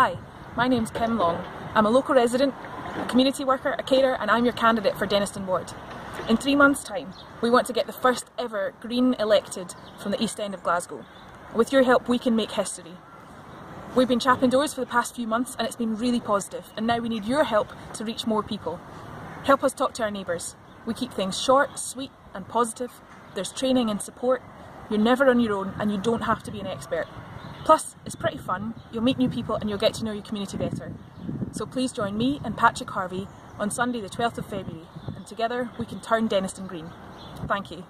Hi, my name's Kim Long. I'm a local resident, a community worker, a carer, and I'm your candidate for Dennistoun Ward. In three months' time, we want to get the first ever Green elected from the East End of Glasgow. With your help, we can make history. We've been chapping doors for the past few months and it's been really positive, and now we need your help to reach more people. Help us talk to our neighbours. We keep things short, sweet, and positive. There's training and support. You're never on your own, and you don't have to be an expert. Plus, it's pretty fun, you'll meet new people and you'll get to know your community better. So please join me and Patrick Harvie on Sunday the 12th of February and together we can turn Dennistoun green. Thank you.